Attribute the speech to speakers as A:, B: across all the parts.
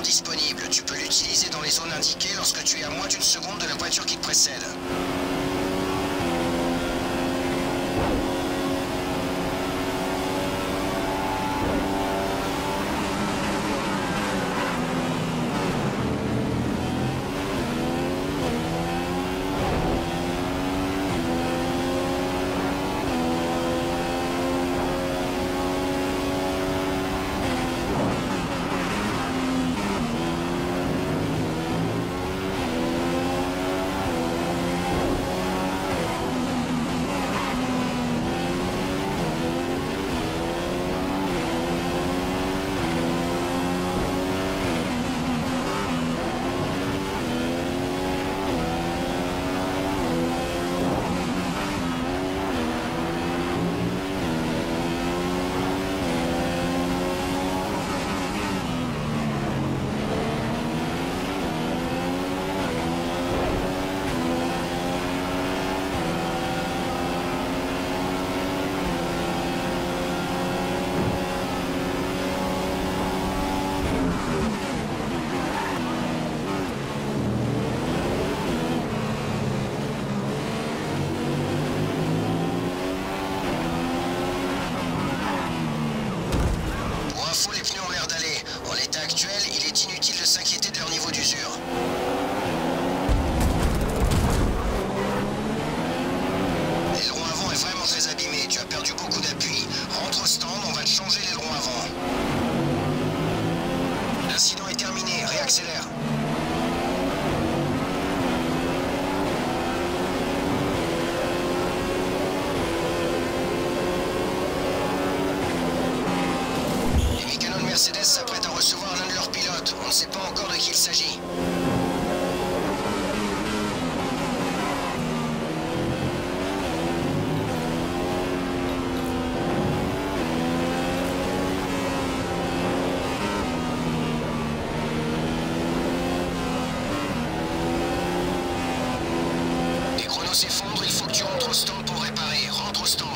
A: disponible. Tu peux l'utiliser dans les zones indiquées lorsque tu es à moins d'une seconde de la voiture qui te précède. On ne sait pas encore de qui il s'agit. Les chronos s'effondrent, il faut que tu rentres au stand pour réparer. Rentre au stand.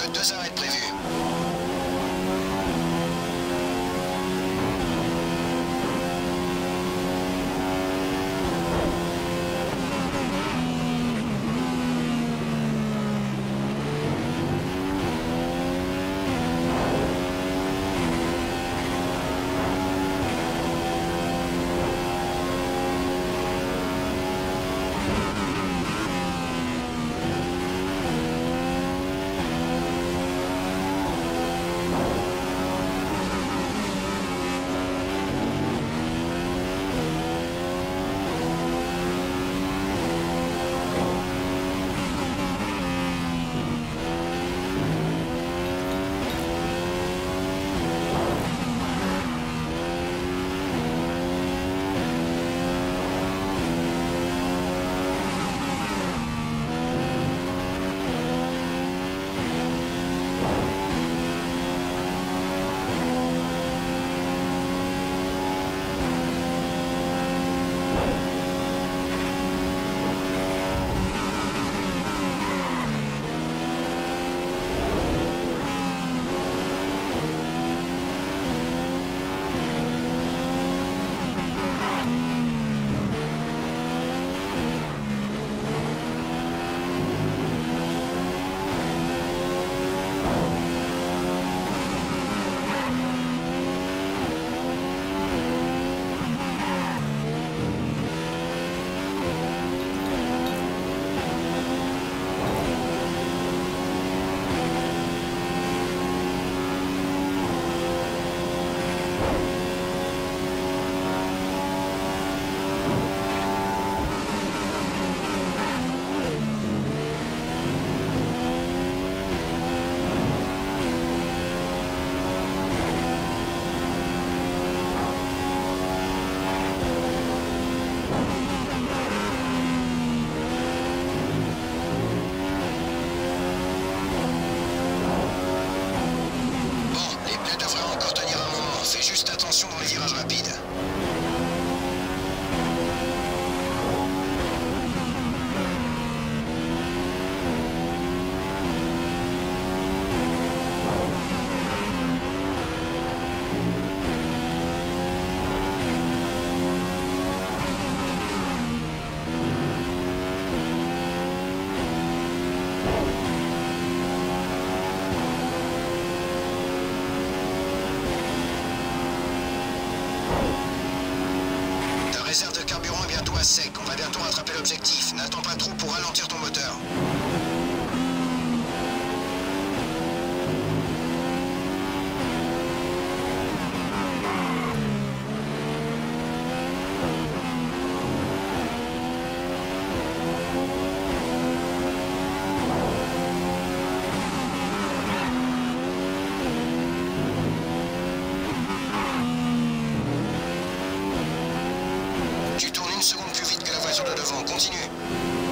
A: Que deux arrêts prévus. Thank you. Réserve de carburant est bientôt à sec. On va bientôt rattraper l'objectif. N'attends pas trop pour ralentir ton moteur. Continue.